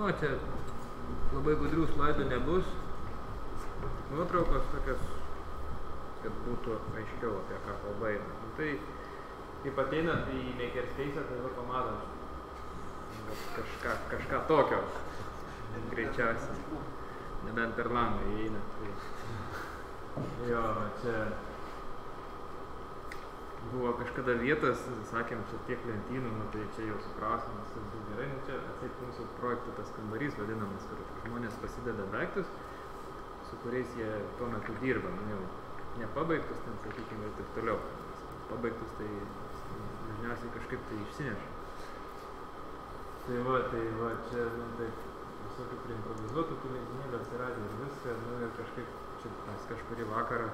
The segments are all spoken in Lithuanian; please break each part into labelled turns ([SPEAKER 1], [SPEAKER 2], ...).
[SPEAKER 1] Nu, čia labai gudrių slaidų nebus. Nuotraukos tokios, kad būtų aiškiau apie ką kalba eina. Nu, tai kaip ateinat į Makerspace, tai va pamatom vat kažką, kažką tokio. Greičiausiai. Nebent per langą įeina. Tai... Jo, čia buvo kažkada vietos, sakėm, čia tiek lentynų, nu, tai čia jau sukrausim, viskas bus gerai, nu, čia atseit mūsų projektų tas kambarys vadinamas, kur žmonės pasideda daiktus, su kuriais jie tuo metu dirba, nu, jau nepabaigtus ten, sakykime, ir taip toliau. Pabaigtus tai dažniausiai kažkaip tai išsineša. Tai va, tai va, čia, nu, taip, visokių priimprovizuotų tų leidinėlių atsiradė ir viską, nu, ir kažkaip čia mes kažkurį vakarą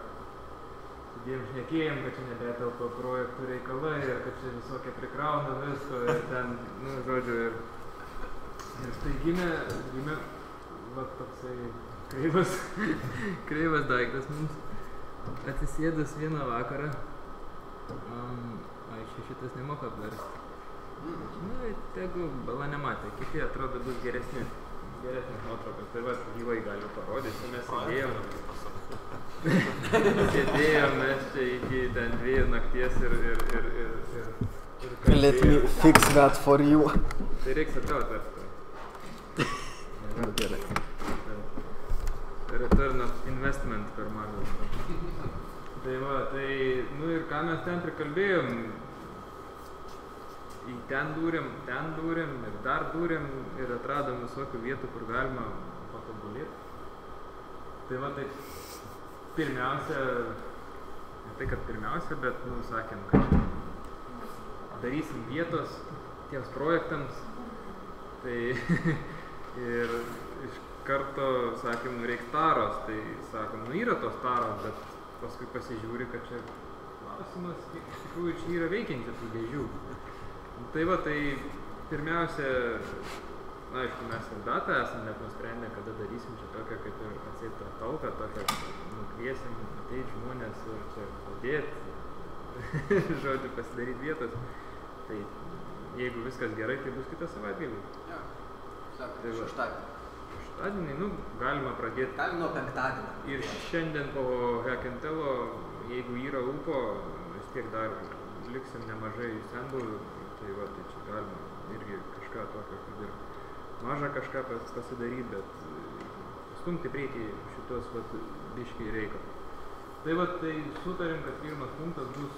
[SPEAKER 1] sėdėjom šnekėjom, kad čia nebetelpa projektų reikalai ir kad čia visokie prikrauna visko ir ten, nu, žodžiu, ir, ir tai gimė, gimė, va, toksai kreivas, kreivas daiktas mums atsisėdus vieną vakarą, um, ai, čia šitas nemoka apversti. Nu, tegu bala nematė, kiti atrodo bus geresni, geresnės nuotraukos, tai va, gyvai galiu parodyti, mes sėdėjom. Sėdėjom mes čia iki ten dviejų nakties ir, ir, ir, ir, ir, ir
[SPEAKER 2] Let me
[SPEAKER 1] kalbėjom.
[SPEAKER 2] fix that for you.
[SPEAKER 1] Tai reiks atgal atversti.
[SPEAKER 2] Nu, gerai.
[SPEAKER 1] Return of investment per mažas. Tai va, tai, nu ir ką mes ten prikalbėjom, į ten dūrėm, ten dūrėm ir dar dūrėm ir atradom visokių vietų, kur galima patobulėti. Tai va, tai pirmiausia, ne tai kad pirmiausia, bet, nu, sakėm, kad darysim vietos tiems projektams. Tai ir iš karto sakėm, nu reiks taros, tai sakom, nu yra tos taros, bet paskui pasižiūri, kad čia klausimas, kiek iš tikrųjų čia yra veikiančių tų dėžių. Tai va, tai pirmiausia, na, aišku, mes ir datą esame net nusprendę, kada darysim čia tokią kaip ir atseit tą talką, tokią, nukviesim ateit žmonės ir čia padėti, žodžiu, pasidaryti vietos. Tai jeigu viskas gerai, tai bus kitą savaitgalį.
[SPEAKER 3] Jo. Sako,
[SPEAKER 1] Tai
[SPEAKER 3] šeštadienį.
[SPEAKER 1] Šeštadienį, nu, galima pradėti.
[SPEAKER 3] Galim nuo penktadienio.
[SPEAKER 1] Ir šiandien po Hekentelo, jeigu yra ūpo, vis tiek dar liksim nemažai senbuvių, tai va, tai čia galima irgi kažką tokio, kad ir mažą kažką pas- pasidaryt, bet e, stumti priekį šitos vat biškiai reikalus. Tai va, tai sutarėm, kad pirmas punktas bus,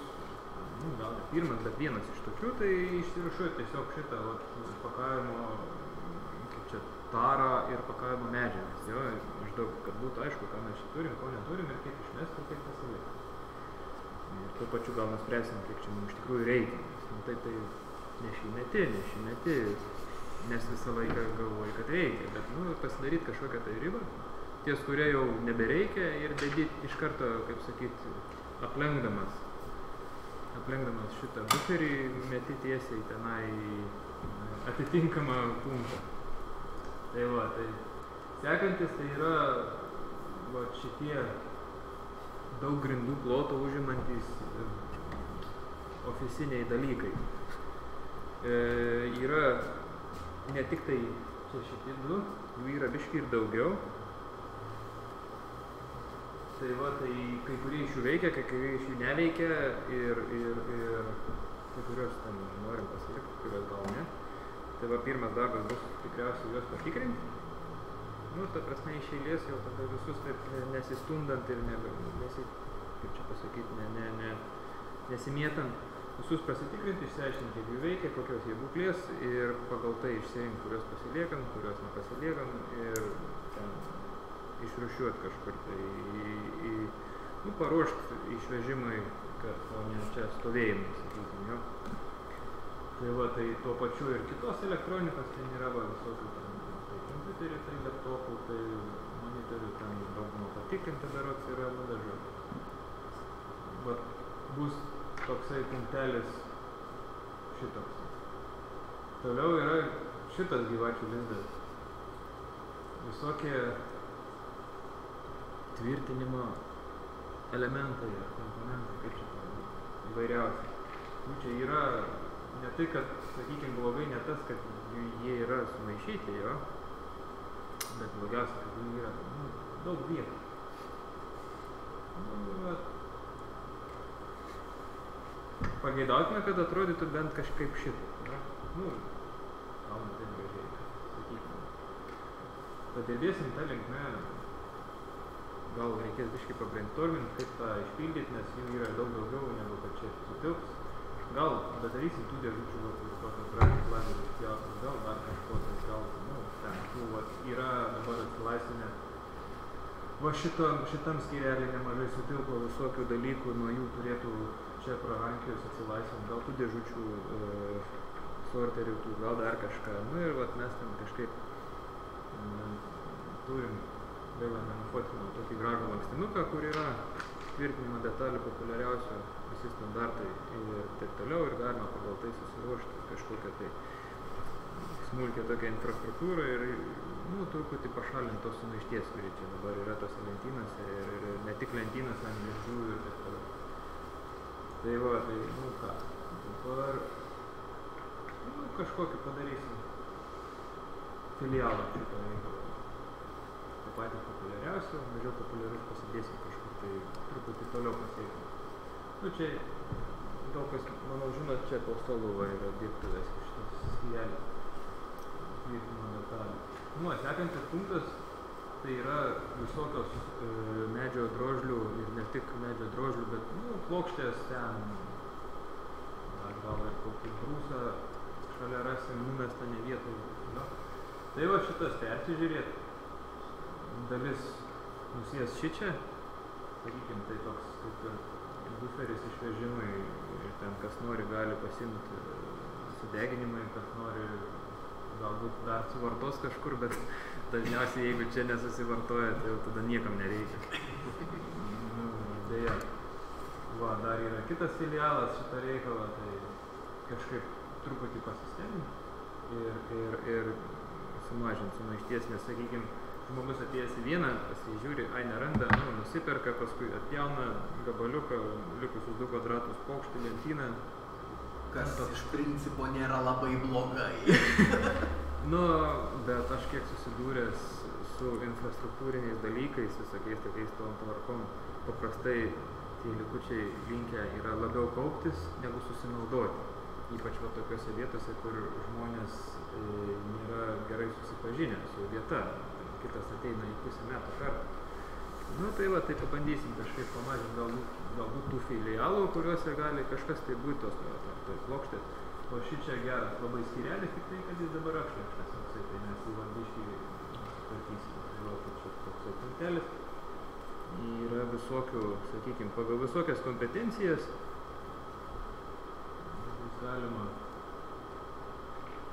[SPEAKER 1] nu, gal ne pirmas, bet vienas iš tokių, tai išsirašuoju tiesiog šitą vat, pakavimo, kaip čia, tarą ir pakavimo medžiagas, jo, maždaug, kad būtų aišku, ką mes čia turim, ko neturim ir kiek išmesti kiek pasilikti. Ir tuo pačiu gal nuspręsim, kiek čia mums iš tikrųjų reikia. Nes, nu, tai tai nešimeti, nešimeti, nes visą laiką galvoji, kad reikia. Bet nu, pasidaryti kažkokią tai ribą, ties kuria jau nebereikia ir dedi iš karto, kaip sakyti, aplenkdamas. Aplenkdamas šitą buferį meti tiesiai tenai į atitinkamą punktą. Tai va, tai sekantis tai yra va, šitie daug grindų ploto užimantys e, ofisiniai dalykai. E, yra ne tik tai čia šitie du, jų yra biški ir daugiau. Tai va, tai kai kurie iš jų veikia, kai kurie iš jų neveikia ir, ir, ir kai kurios ten norim pasilikti, kai kurios gal ne. Tai va, pirmas darbas bus tikriausiai juos patikrinti. Nu, ta prasme, iš eilės jau tada visus taip ne- nesistundant ir ne, nesi, kaip čia pasakyti, ne, ne, ne, nesimėtant, visus pasitikrinti, išsiaiškinti, kaip jų veikia, kokios jie būklės ir pagal tai išsirinkti, kurios pasiliekam, kurios nepasiliekam ir ten išrušiuoti kažkur tai į, į nu, paruošti išvežimui, kad o ne čia stovėjimui, sakykime, jo. Tai va, tai tuo pačiu ir kitos elektronikos ten yra va, visokių ten, tai kompiuterių, tai laptopų, tai monitorių, ten daugumą patikrinti darots yra nudažuoti. Vat bus toksai punktelis šitoks. Toliau yra šitas gyvačių lizdas. Visokie tvirtinimo elementai ar komponentai, kaip čia pavadinti, įvairiausi. Jų čia yra ne tai, kad, sakykime, blogai ne tas, kad jie yra sumaišyti jo, bet blogiausia, kad jų yra nu, daug vietų. Nu, vat. Pageidautina, kad atrodytų bent kažkaip šitaip. Nu, gal ne taip gražiai, sakykime. Padirbėsim tą linkmę, gal reikės biškai pabrainstormint, kaip tą išpildyti, nes jų yra daug daugiau negu kad čia sutilps. Gal padarysim tų dėžučių, vat, tokios gražios lazerių išpjautos, gal dar kažko, tai gal, nu, ten, tų, vat, yra dabar atsilaisvinę Va šito, šitam skyrelį nemažai sutilpo visokių dalykų, nuo jų turėtų čia prarankijos atsilaisvinti, gal tų dėžučių e, sorterių, tų, gal dar kažką. Nu ir vat mes ten kažkaip m, turim, vėl nenufotinau tokį gražų lankstinuką, kur yra tvirtinimo detalių populiariausių, visi standartai ir taip toliau ir galima pagal tai susiruošti kažkokią tai smulkę tokią infrastruktūrą ir nu, truputį pašalinti tos sumaišties, kuri čia dabar yra tose lentynose ir, ir, ir ne tik lentynose, ant dėžų ir taip toliau. Tai va, tai nu ką, dabar nu, kažkokį padarysim filialą šito reikalo. Tai patį populiariausią, mažiau populiarus pasidėsim kažkur tai truputį toliau pasiekti. Nu čia daug kas, manau, žinot, čia po stolu va yra dirbtuvės šitas filialis tvirtinimo detalių. Nu, sekantis punktas tai yra visokios e, medžio drožlių ir ne tik medžio drožlių, bet nu, plokštės ten, ar gal ir kokį brūsą šalia rasim numestą ne vietoj. Nu. Tai va šitas persižiūrėt, dalis nusės šičia, sakykime, tai toks kaip ir buferis išvežimai ir ten kas nori gali pasimti sudeginimai, kas nori galbūt dar suvartos kažkur, bet dažniausiai jeigu čia nesusivartoja, tai jau tada niekam nereikia. Dėja. Va, dar yra kitas filialas šitą reikalą, tai kažkaip truputį pasisteminti ir, ir, ir sumažinti sumaišties, nes, sakykime, žmogus atėjęs į vieną, pasižiūri, ai neranda, nu, nusiperka, paskui atjauna gabaliuką, likusius du kvadratus paukštį lentyną,
[SPEAKER 3] Kas iš principo nėra labai blogai.
[SPEAKER 1] Nu, bet aš kiek susidūręs su infrastruktūriniais dalykais, visokiais tokiais tom tvarkom, paprastai tie likučiai linkę yra labiau kauptis negu susinaudoti. Ypač va tokiuose vietose, kur žmonės e, nėra gerai susipažinę su vieta. Kitas ateina į pusę metų kartą. Nu tai va, tai pabandysim kažkaip pamažinti galbūt, galbūt tų filialų, kuriuose gali kažkas tai būti tos, tos plokštės. O ši čia geras labai skirelis, tik tai, kad jis dabar apšlėkštas toksai, tai mes jį vardiškai sutvarkysim. Tai va, tai čia toksai punktelis. Yra visokių, sakykime, pagal visokias kompetencijas galima.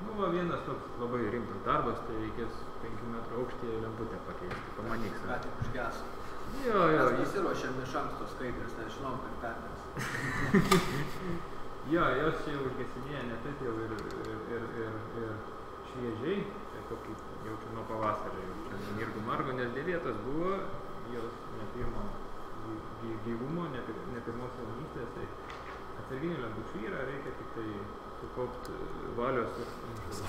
[SPEAKER 1] Nu, va, vienas toks labai rimtas darbas, tai reikės 5 metrų aukštyje lemputę pakeisti. Pamanyk,
[SPEAKER 3] Ką tik užgeso.
[SPEAKER 1] Jo, jo,
[SPEAKER 3] Mes pasiruošėm iš anksto skaidrės, nes žinom, kad pertės.
[SPEAKER 1] Jo, jos čia jau užgesinėja ne taip jau ir, ir, ir, ir, ir šviežiai, tai kokį jaučiu nuo pavasario, jau čia nirgų margo, nes dėvėtas buvo, jos ne pirmo gy- gy- gyvumo, ne, ne pirmos jaunystės, tai atsarginių lempučių yra, reikia tik tai sukaupti valios ir už-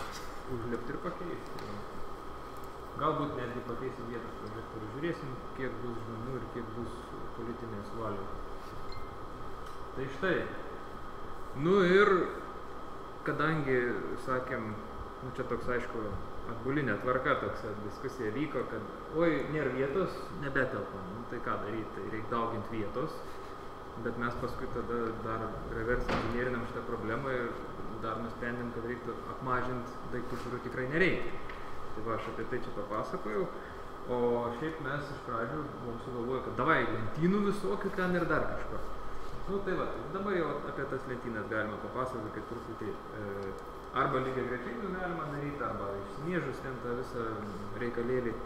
[SPEAKER 1] užlipti ir pakeisti. Galbūt netgi pakeisim vietos prožektorių, žiūrėsim, kiek bus žmonių ir kiek bus politinės valios. Tai štai, Nu ir kadangi, sakėm, nu čia toks aišku, atbulinė tvarka, toks diskusija vyko, kad oi, nėra vietos, nebetelpa, nu tai ką daryti, tai reikia dauginti vietos, bet mes paskui tada dar reverse inžinierinam šitą problemą ir dar nusprendėm, kad reiktų apmažinti daiktų, kurių tikrai nereikia. Tai va, aš apie tai čia papasakojau. O šiaip mes iš pradžių buvom sugalvoję, kad davai lentynų visokių ten ir dar kažko. Nu tai va, dabar jau apie tas lentynas galima papasakoti, kad truputį e, arba lygiai grečiai jų galima daryti, arba išsniežus ten tą visą reikalėlį.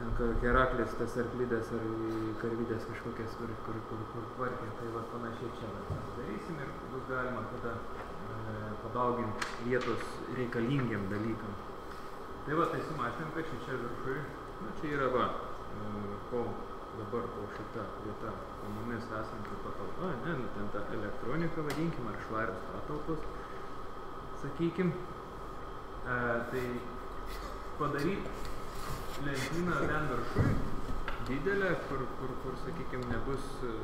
[SPEAKER 1] Ten Heraklis, tas arklidės ar karvidės kažkokias, kur, kur, kur, kur tvarkė. Tai va panašiai čia mes pasidarysim ir bus galima tada e, padauginti vietos reikalingiem dalykam. Tai va, tai sumažinėm, kad šį čia viršui, nu čia yra va, e, po dabar po šita vieta, po mumis esanti patalpa, ne, nu ten ta elektronika vadinkim, ar švarios patalpos, sakykim. E, tai padaryti lentyna ten viršui, didelė, kur, kur, kur sakykime, nebus, e,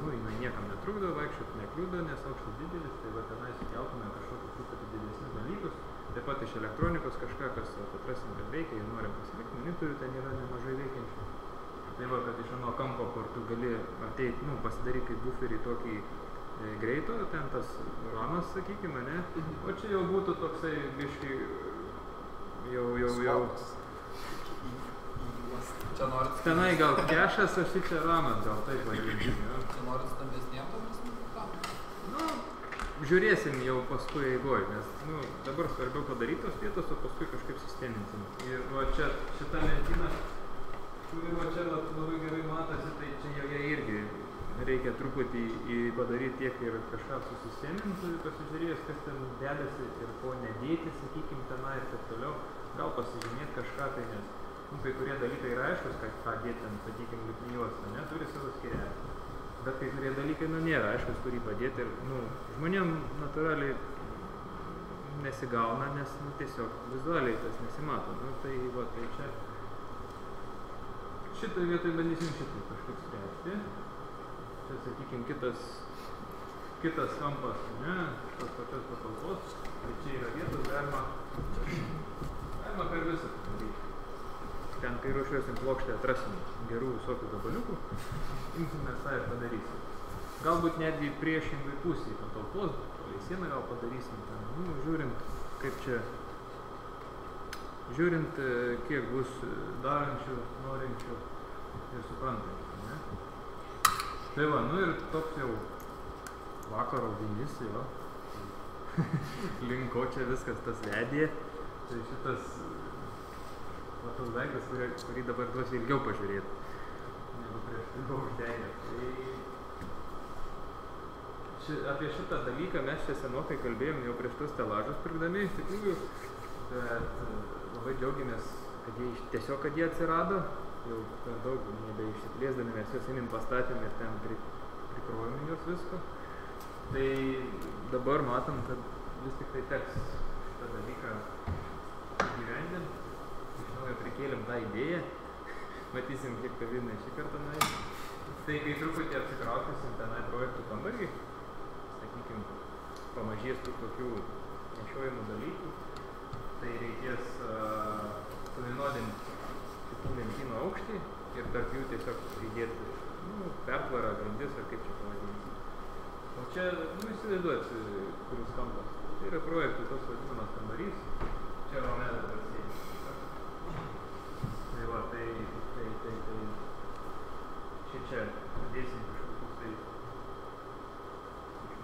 [SPEAKER 1] nu, jinai niekam netrukdo vaikščioti, nekliudo, nes aukštas didelis, tai va tenai sukeltume kažkokius truputį didesnius dalykus. Taip pat iš elektronikos kažką, kas atrasim, kad veikia ir norim pasilikti, monitorių ten yra nemažai veikiančių. Tai va, kad iš ano kampo, kur tu gali ateiti, nu, pasidaryti kaip buferį tokį e, greito, ten tas ramas, sakykime, ne? O čia jau būtų toksai biški, jau, jau, jau.
[SPEAKER 4] Čia norit,
[SPEAKER 1] Tenai gal kešas, aš čia ramas, gal taip vadinčiau.
[SPEAKER 4] čia norit?
[SPEAKER 1] Nu, žiūrėsim jau paskui eigoj, nes nu, dabar svarbiau padarytos vietos, o paskui kažkaip sisteminsim. Ir va čia šita lentyna, kuri va čia va, labai gerai matosi, tai čia joje irgi reikia truputį padaryti tiek ir kažką susisteminti, pasižiūrėjus, kas ten dedasi ir ko nedėti, sakykim, tenai ir taip toliau. Gal pasižymėti kažką tai, nes nu, kai kurie dalykai yra aiškus, kad ką dėti ten, sakykim, lipnijuos, ne, turi savo skirelį. Bet kai kurie dalykai, nu, nėra aiškus, kurį padėti ir, nu, žmonėm natūraliai nesigauna, nes, nu, tiesiog vizualiai tas nesimato. Nu, tai, va, tai čia šitoj vietoj bandysim šitą kažkaip spręsti. Čia, sakykime, kitas, kitas kampas, ne, tos pačios patalpos. Tai čia yra vietos, galima, galima per visą padaryti. Ten, kai ruošiuosim plokštę, atrasim gerų visokių gabaliukų, imsimės tą ir padarysim. Galbūt netgi priešingai pusėje patalpos, palei sieną gal padarysim ten, nu, žiūrint, kaip čia, žiūrint, e, kiek bus e, darančių, norinčių ir suprantančių, ne? Tai va, nu ir toks jau vakaro vinis, jo. Link ko čia viskas tas vedė. Tai šitas toks daiktas, kurį, kurį dabar duosiu ilgiau pažiūrėti, negu prieš tai buvau uždegęs. Tai ši, apie šitą dalyką mes čia senokai kalbėjom jau prieš tus stelažus pirkdami iš tikrųjų, bet e, labai džiaugiamės, kad jie tiesiog, kad jie atsirado, jau per daug nebeišsiplėsdami mes juos ėmėm pastatėm ir ten pri, prikrovėm juos visko. Tai dabar matom, kad vis tik tai teks šitą dalyką gyvendinti. Iš naujo prikėlėm tą idėją. Matysim, kiek kavinai šį kartą nueis. Tai kai truputį apsikraustysim tenai projektų kambarį, sakykim, pamažės tų tokių nešiojimų dalykų, tai reikės uh, suvienodinti šitų lentynų aukštį ir tarp jų tiesiog įdėti nu, pertvarą, grandis ar kaip čia pavadinti. O čia, nu įsivaizduot, kuris kampas. Tai yra projektų tas vadinamas kambarys. Čia Romelė prasidėjo. Tai va, tai, tai, tai, tai, čia čia dėsim kažkokius tai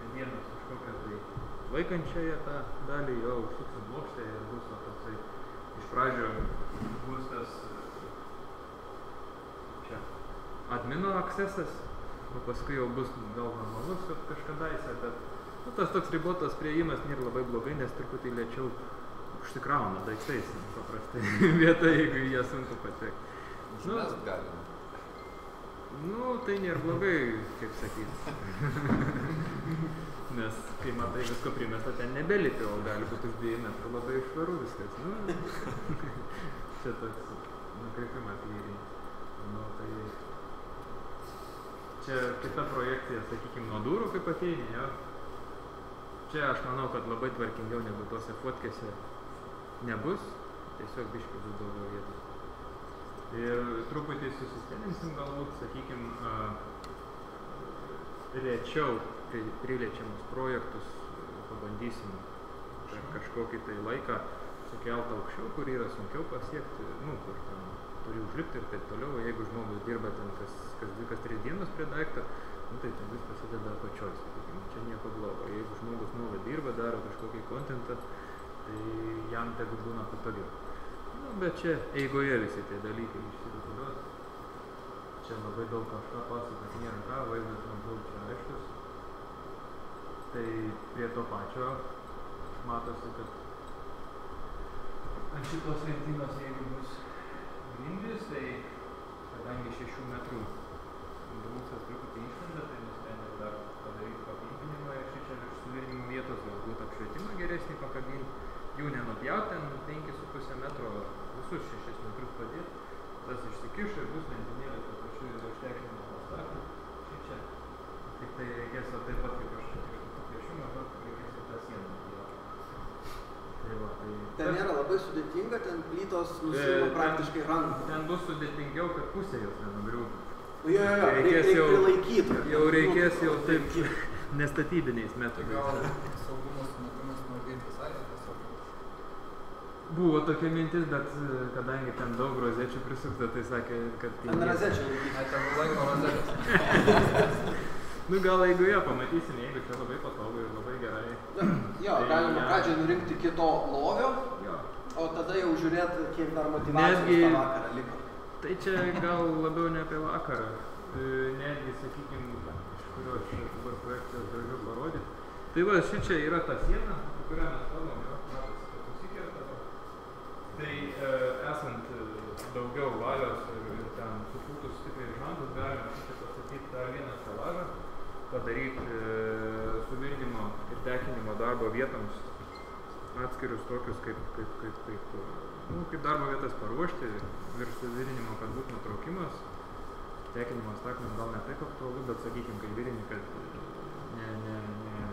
[SPEAKER 1] medienos kažkokią tai laikančiąją tą dalį, jo užsuksim plokštę ir bus va toksai iš pradžio bus tas čia admino aksesas, o paskui jau bus gal normalus kad kažkadaise, bet nu, tas toks ribotas prieimas nėra labai blogai, nes truputį lėčiau užsikrauna daiktais paprastai vieta, jeigu ją sunku patekti.
[SPEAKER 4] Užmest galima.
[SPEAKER 1] Nu, tai nėra blogai, kaip sakyt. Nes kai matai visko primesta, ten nebelipi, o gali būti už dviejų metrų labai švaru viskas. Nu, čia toks nukreipimas lyriai. Nu, tai čia kita projekcija, sakykime, nuo durų kaip ateini, jo. Čia aš manau, kad labai tvarkingiau negu tose fotkėse nebus. Tiesiog biškai bus daugiau vietos. Ir truputį susisteminsim galbūt, sakykime, rečiau pri- priliečiamus projektus pabandysim per kažkokį tai laiką sukelt aukščiau, kur yra sunkiau pasiekti, nu, kur ten turi užlipti ir taip toliau. Jeigu žmogus dirba ten kas, kas kas tris dienas prie daikto, nu, tai ten viskas prasideda apačioj, sakykime, čia nieko blogo. Jeigu žmogus nuolat dirba, daro kažkokį kontentą, tai jam tegu būna patogiau. Nu, bet čia eigoje visi tie dalykai išsirutuliuos. Čia labai daug kažką pasakot nėra ką, vaizdas maždaug čia aiškus. Tai prie to pačio matosi, kad ant šitos lentynos, jeigu bus grindys, tai kadangi 6 metrų brūksas truputį išlenda, tai nusprendėm dar padaryti papilpinimą ir šį čia virš suvirinimo vietos galbūt apšvietimą geresnį pakabinti. Jų nenupjauti ten 5,5 metro visus šešis metrus padėti, tas išsikiš ir bus lentynėlė tuo pačiu ir užtekinimo pastatymą. Šį čia. Tik tai reikės taip pat kaip aš čia piešimų, bet reikės ir tą sieną. nupjauti. Tai va, tai...
[SPEAKER 3] Ten nėra labai sudėtinga, ten plytos
[SPEAKER 1] E,
[SPEAKER 3] nusima praktiškai ranką.
[SPEAKER 1] Ten bus sudėtingiau, kad pusė jos nenugriūtų.
[SPEAKER 3] Nu, jo, jo, jo,
[SPEAKER 1] reikės jau-
[SPEAKER 3] prilaikyti.
[SPEAKER 1] Jau reikės jau taip nestatybiniais
[SPEAKER 4] Tai
[SPEAKER 1] metodais.
[SPEAKER 4] gal saugumo sumetimas nuardyti visai tiesiog.
[SPEAKER 1] Buvo tokia mintis, bet e, kadangi ten daug rozečių prisukta, tai sakė, kad...
[SPEAKER 3] laikyti.
[SPEAKER 4] Ai, tegul laiko rozetės.
[SPEAKER 1] Nu gal jeigu ją pamatysim, jeigu čia labai patogu ir labai gerai.
[SPEAKER 3] Jo,
[SPEAKER 1] Tai
[SPEAKER 3] galima
[SPEAKER 1] jo.
[SPEAKER 3] pradžiai nurinkti kito lovio,
[SPEAKER 1] Jo.
[SPEAKER 3] o tada jau žiūrėti, kiek dar motyvacijos
[SPEAKER 1] Netgi-
[SPEAKER 3] tą vakarą liko.
[SPEAKER 1] Tai čia gal labiau ne apie vakarą. E, Netgi, sakykime, iš kurio čia dabar projekcijos galiu parodyti. Tai va, ši čia yra ta siena, kurią mes kalbam, jo, matosi, kad susikerta. va. Tai e, esant e, daugiau valios ir, ir ten supūtus stipriai žandus, galima čia pastatyti dar vieną stelažą, padaryti e, suvirinimo ir deginimo darbo vietoms atskirius tokius kaip, kaip, kaip, kaip, nu, kaip darbo vietas paruošti, virš suvirinimo, kad būtų nutraukimas, tekinimas, takimas gal ne taip aktualu, bet sakykime, kai virini, kad ne, ne, ne,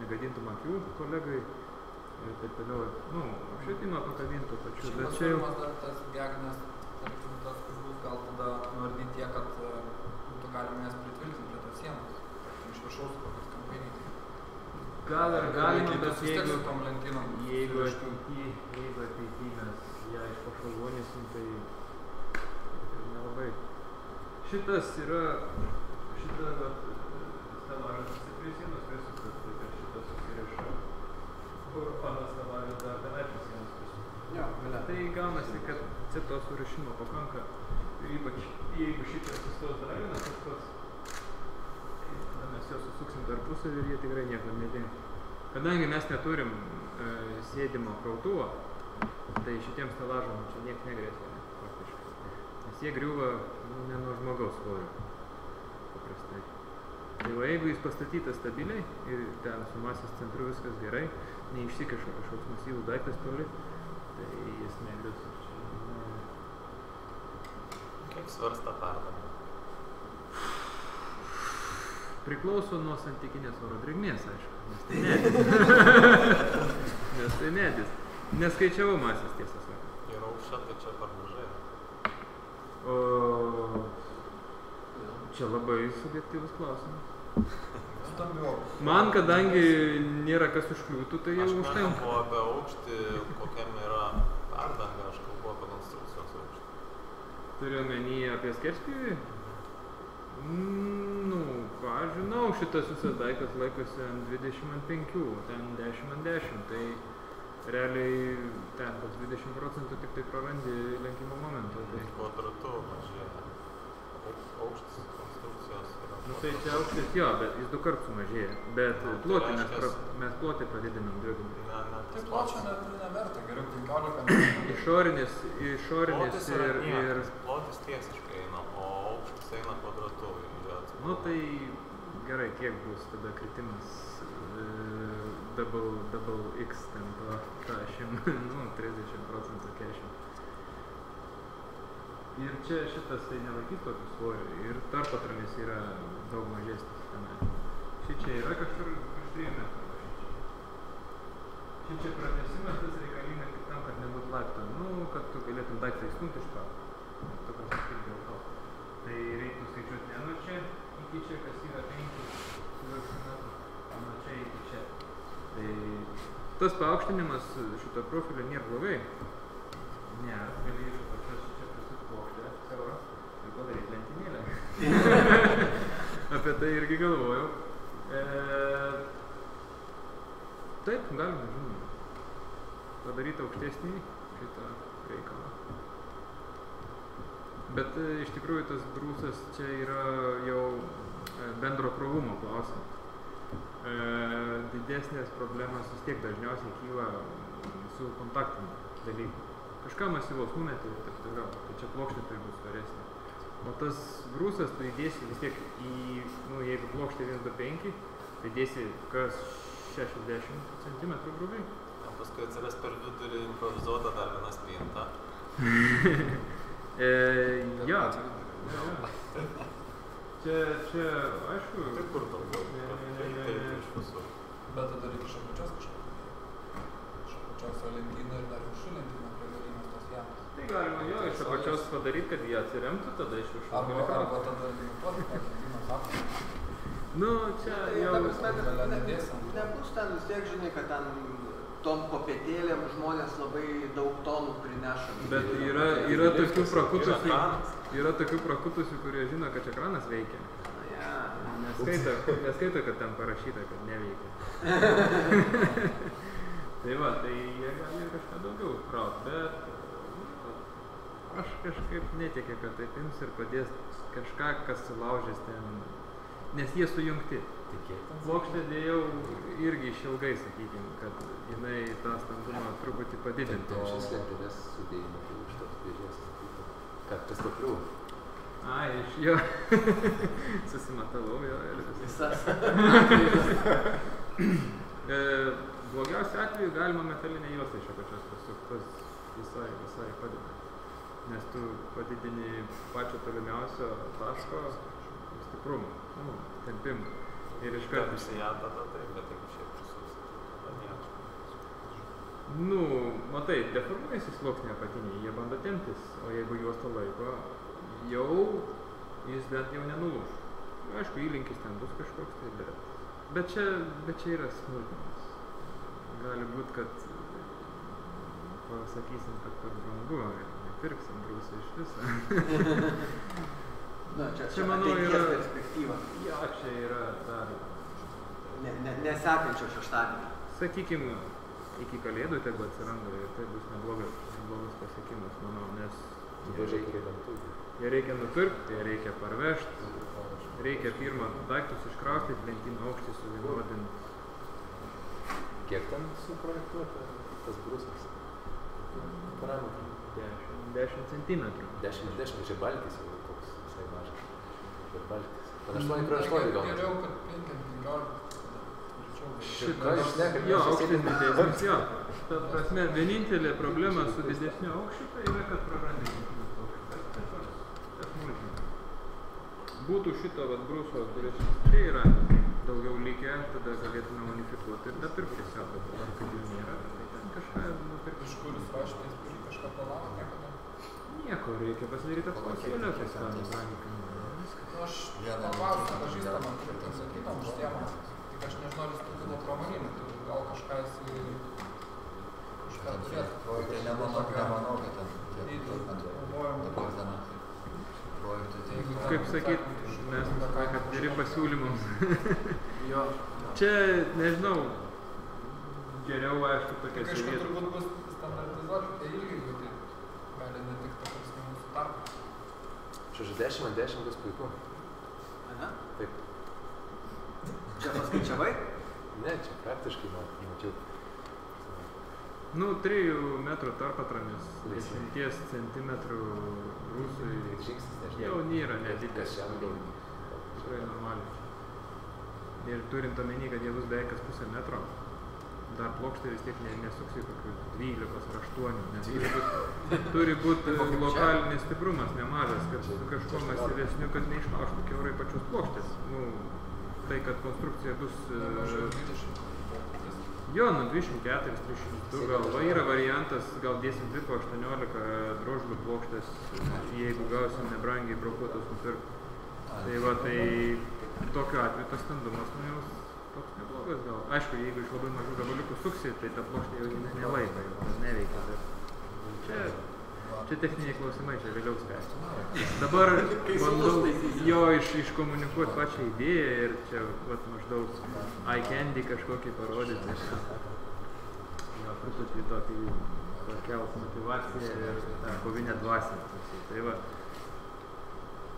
[SPEAKER 1] negadintum akių kolegai ir taip toliau, nu, apšvietimą pakabintų
[SPEAKER 4] Šiaip
[SPEAKER 1] bet čia jau...
[SPEAKER 4] dar tas gegnes, tarkim, tas kur bus gal tada nuardyti tiek, kad e, būtų galima jas pritvirtinti prie tos sienos. Iš viršaus kokius kampanį.
[SPEAKER 1] Gal ir galima, bet jeigu,
[SPEAKER 4] tom lentynom.
[SPEAKER 1] jeigu ateity, jeigu ateity mes ją iš pašalvonysim, tai ir nelabai. Šitas yra, šita, vat, stelažas jisai prie sienos prisuktas, tai kad šitas susiriša. Kur panas stelažas dar tenai prie sienos prisuktas.
[SPEAKER 3] Jo, galia.
[SPEAKER 1] Tai gaunasi, kad čia to surišimo pakanka. Ir ypač jeigu šitas sustos dar vienas tas pats, tada mes juos susuksim tarpusavį ir jie tikrai niekur nedings. Kadangi mes neturim e, sėdimo krautuvo, tai šitiem stelažam čia nieks negrėsia, ne, faktiškai. Nes jie griūva nu, ne nuo žmogaus svorio. Paprastai. Tai va, jeigu jis pastatytas stabiliai ir ten su masės centru viskas gerai, neišsikeša kažkoks masyvus daiktas toli, tai jis negrius.
[SPEAKER 5] Kiek svarsta perdanga?
[SPEAKER 1] Priklauso nuo santykinės oro drėgmės, aišku. Nes tai medis. nes tai medis. Neskaičiavau masės, tiesą sakant.
[SPEAKER 5] Ir aukščio tai čia per mažai.
[SPEAKER 1] O čia labai subjektyvus klausimas. Man, kadangi nėra kas užkliūtų, tai jau
[SPEAKER 5] Aš
[SPEAKER 1] užtenka.
[SPEAKER 5] nekalbu apie aukštį, kokiam yra perdanga, aš kalbu.
[SPEAKER 1] Turiu omeny apie skerspjūvį. Mm, Nu, ką žinau, šitas visas daiktas laikosi ant 20 ant 5, ten 10 ant 10, tai realiai ten koks 20 procentų tik tai prarandi lenkimo momentą. Tai,
[SPEAKER 5] Kvadratu mažėja. Auk- Aukštis konstrukcijos yra.
[SPEAKER 1] nu, tai čia aukštis jo, bet jis du kartus sumažėja. Bet
[SPEAKER 5] tai
[SPEAKER 1] plotį mes, pra, mes plotį padidinam dvigubai.
[SPEAKER 5] Ne, ne,
[SPEAKER 4] Tai
[SPEAKER 5] tas
[SPEAKER 4] pločio
[SPEAKER 5] pats.
[SPEAKER 4] net neverta, geriau 15 metrų.
[SPEAKER 1] Išorinis, išorinis ir, ir...
[SPEAKER 5] Plotis tiesiškai eina, o aukštis eina kvadratu.
[SPEAKER 1] Nu tai gerai, kiek bus tada kritimas e, double, double X ten to, to šim, nu 30 procentų 40. Ir čia šitas tai nelaikys tokio svorio ir tarpatramis yra daug mažesnis tenai. Ši čia yra kažkur virš 3 metrų. šičia. Šičia pratesimas tas reikalingas nebūtų laiptų. Nu, kad tu galėtum daiktą įstumti iš to. Tu pasakyk dėl to. Tai reiktų skaičiuoti ne nuo čia iki čia, kas yra 5 su viršum metrų, o nuo čia iki čia. Tai tas paaukštinimas šito profilio nėra blogai. Ne, gali iš apačios čia prisukti plokštę siaurą ir padaryti lentynėlę. Apie tai irgi galvojau. E, taip, galima. Padaryti aukštesnį šitą reikalą. Bet e, iš tikrųjų tas brūsas čia yra jau e, bendro krovumo klausimas. E, didesnės problemas vis tiek dažniausiai kyla su kontaktiniu dalyku. Kažką masyvaus numetė ir taip toliau. Tai čia plokštė turi būti storesnė. O tas brūsas tu įdėsi vis tiek į, nu jeigu plokštė 125, tai dėsi kas 60 cm grubiai.
[SPEAKER 5] Paskui atsiras per vidurį improvizuota dar viena spinta.
[SPEAKER 1] e, jo. Čia, čia, aišku.
[SPEAKER 5] Tai kur tau daug?
[SPEAKER 1] Ne, ne, ne, ne,
[SPEAKER 5] taip
[SPEAKER 1] ne.
[SPEAKER 5] iš visur?
[SPEAKER 4] Bet tada reikia iš apačios kažką. Iš apačios lentyną ir dar viršų lentyną prie galinės tos jamos.
[SPEAKER 1] Tai galima jo iš apačios padaryti, kad jie atsiremtų, tada iš viršaus.
[SPEAKER 4] Arba, arba tada limituoti tą lentynos apsaugą.
[SPEAKER 1] Nu, čia
[SPEAKER 3] Tai
[SPEAKER 1] jau.
[SPEAKER 3] kad. Nebus ten vis tiek, žinai, kad ten tom kopėtėlėm žmonės labai daug tonų prineša.
[SPEAKER 1] Bet yra, yra tokių prakutusių, yra tokių prakutusių, kurie žino, kad čia kranas veikia.
[SPEAKER 3] Ja.
[SPEAKER 1] Neskaito, neskaito, kad ten parašyta, kad neveikia. tai va, tai jie gali ir kažką daugiau kraut, bet nu, aš kažkaip netikiu, kad taip ims ir padės kažką, kas sulaužys ten, nes jie sujungti. Plokštę dėjau irgi išilgai, sakykime, kad jinai tą standumą truputį padidintų.
[SPEAKER 2] Tai šis lentelės sudėjimo tai iš tos dėžės. Kad kas pakliūva.
[SPEAKER 1] A, iš jo. Susimatalau jo ir. Visas. E, blogiausiu atveju galima metalinę juostą iš apačios pasukti, tas visai, visai padeda. Nes tu padidini pačio tolimiausio taško stiprumą, nu, tempimą. Ir iš karto
[SPEAKER 5] Kartais ją tada taip, bet jeigu šiaip tada nieko.
[SPEAKER 1] Nu, matai, deformuojasi sluoksniai apatiniai, jie bando temptis, o jeigu juosta laiko, jau jis bent jau nenulūš. Aišku, įlinkis ten bus kažkoks tai, bet, bet, čia, bet čia yra smulkmenos. Gali būti, kad pasakysim, kad per brangu ir nepirksim brūsų iš viso.
[SPEAKER 3] Na, čia,
[SPEAKER 1] Čia, manau, yra-
[SPEAKER 3] perspektyva.
[SPEAKER 1] jo, čia yra dar,
[SPEAKER 3] Ne, ne, nesekančio šeštadienio.
[SPEAKER 1] sakykim, iki kalėdų tegu atsiranda ir tai bus neblogas, neblogas pasiekimas, manau, nes
[SPEAKER 2] prie lentų.
[SPEAKER 1] Ją reikia nupirkti, ją reikia parvežti, reikia pirmą daiktus iškraustyti, lentynų aukštį suvienodinti.
[SPEAKER 2] Kiek ten suprojektuota tas brusas? Parametrų.
[SPEAKER 1] 10, 10 cm.
[SPEAKER 2] 10 iš 10, čia balkis jau. Bet balkis. Pan 8 prie 8 gal.
[SPEAKER 4] Geriau, kad 5-15.
[SPEAKER 2] Ką jūs šnekat?
[SPEAKER 1] Jo,
[SPEAKER 2] sėdim-
[SPEAKER 1] didesnis, jo. Ta prasme, vienintelė problema su didesniu aukščiu tai yra, kad prarandi. Būtų šito vat bruso, kuris čia yra daugiau likę, tada galėtume unifikuoti ir nupirkti bet dabar kaip jų nėra, tai ten kažką nupirkti.
[SPEAKER 4] Iš kur jūs turi kažką planavo niekada?
[SPEAKER 1] Nieko, reikia pasidaryti apklausėlę, kas ten brangiai kainuoja. Viskas.
[SPEAKER 4] Nu, aš paklausiu pažįstamą, kur ten sakytam užsiemas. Tik aš nežinau, ar jis turi nuo pramoninį, turi gal kažką jisai kažką turėtų.
[SPEAKER 6] Projektai nemanau, nemanau, kad ten tai
[SPEAKER 1] Kaip sakyt, mes laiką atviri pasiūlymams.
[SPEAKER 3] Jo.
[SPEAKER 1] Čia, nežinau, geriau, aišku,
[SPEAKER 4] Tai
[SPEAKER 1] tokia vieta.
[SPEAKER 4] turbūt bus standartizuoti
[SPEAKER 2] 60 ant 10 bus puiku.
[SPEAKER 3] Ana?
[SPEAKER 2] Taip.
[SPEAKER 3] Čia paskaičiavai?
[SPEAKER 2] Ne, čia praktiškai man mačiau.
[SPEAKER 1] Nu, 3 metrų tarpatramis, 10 cm rusai.
[SPEAKER 2] Žingsnis, nežinau.
[SPEAKER 1] Jau nėra nedidelis. Tikrai normaliai. Ir turint omeny, kad jie bus beveik kas pusę metro, dar plokštė vis tiek ne, nesuksi kokių 12 ar 8, nes turi būt, turi būt lokalinis stiprumas nemažas, kad su kažkuo masyvesniu, kad neišlaužtų keurai pačios plokštės. Nu, tai, kad konstrukcija bus... e,
[SPEAKER 4] Mažiau 20.
[SPEAKER 1] Jo, nu 24, 300 gal va yra variantas, gal dėsim dvi po 18 drožlių plokštės, jeigu gausim nebrangiai brokuotus nupirkti. Tai va, tai tokiu atveju tas standumas, nu jau toks neblogas gal. Aišku, jeigu iš labai mažų gabaliukų suksi, tai ta plokštė jau ne, nelaiko, jau neveikia. Bet čia, čia techniniai klausimai, čia vėliau spręsti. Dabar bandau jo iš, iškomunikuoti pačią idėją ir čia vat, maždaug eye candy kažkokį parodyti. Jo, truputį tokį pakelt motivaciją ir tą kovinę dvasę. Tai va.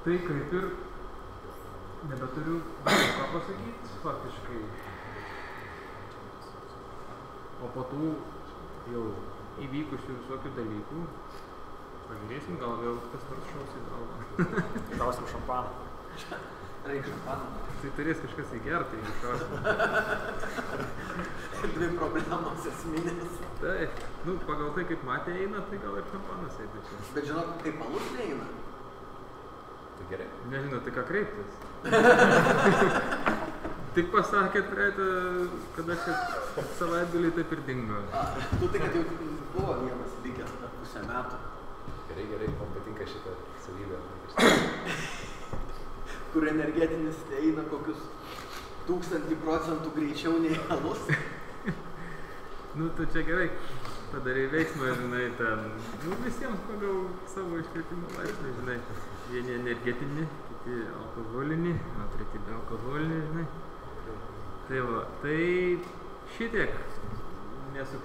[SPEAKER 1] Tai kaip ir nebeturiu ką pasakyti faktiškai. O po tų jau įvykusių visokių dalykų, pažiūrėsim, gal vėl kas nors šaus į galvą.
[SPEAKER 7] Gausim šampaną.
[SPEAKER 3] Reikia šampano.
[SPEAKER 1] Tai turės kažkas įgerti, jeigu šausim.
[SPEAKER 3] Dvi problemos esminės.
[SPEAKER 1] Taip, nu, pagal tai, kaip matė eina, tai gal ir šampanas eitų čia.
[SPEAKER 3] Bet žinok, kaip alus neina.
[SPEAKER 2] Tai gerai.
[SPEAKER 1] Nežinau, tai ką kreiptis. Tik pasakėt praeitą, kada čia savaitgalį taip ir dingo.
[SPEAKER 3] A, Tu tai, kad jau buvo vienas likęs per pusę metų,
[SPEAKER 2] Gerai, gerai, man patinka šitą savybę.
[SPEAKER 3] kur energetinis eina kokius tūkstantį procentų greičiau nei alus.
[SPEAKER 1] Nu, tu čia gerai padarai veiksmą, žinai, ten, nu, visiems pagal savo iškvietimo laipsnį, žinai. Vieni energetini, kiti alkoholini, o treti be alkoholini, žinai. Tai va, tai šitiek. Nesu